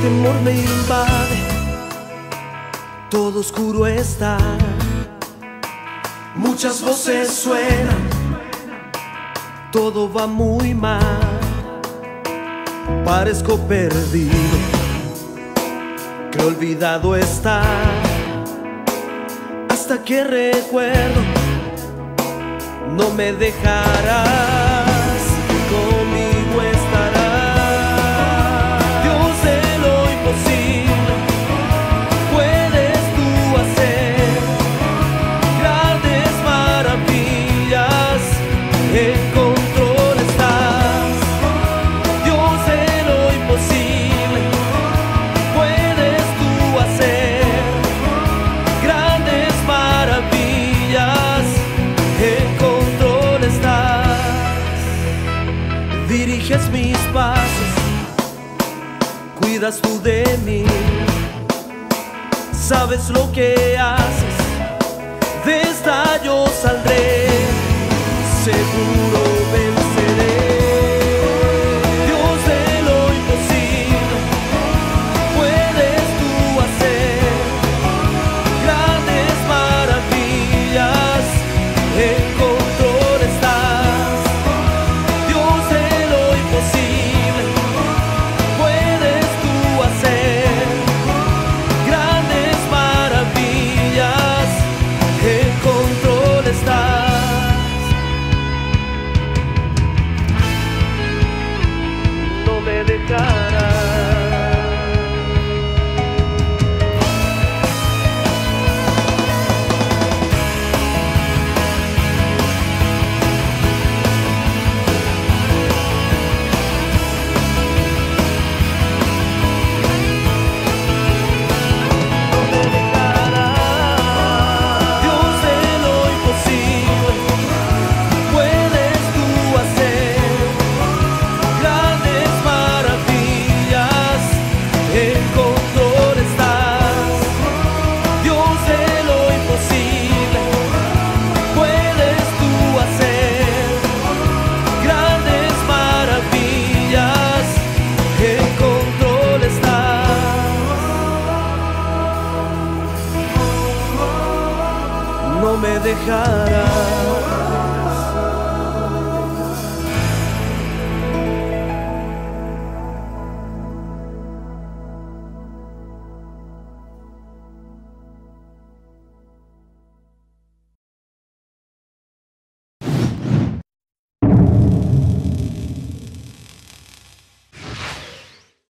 Este temor me invade, todo oscuro está. Muchas voces suenan, todo va muy mal, parezco perdido, que olvidado está, hasta que recuerdo, no me dejará. diriges mis pasos, cuidas tú de mí, sabes lo que haces. De esta cara. me dejarás.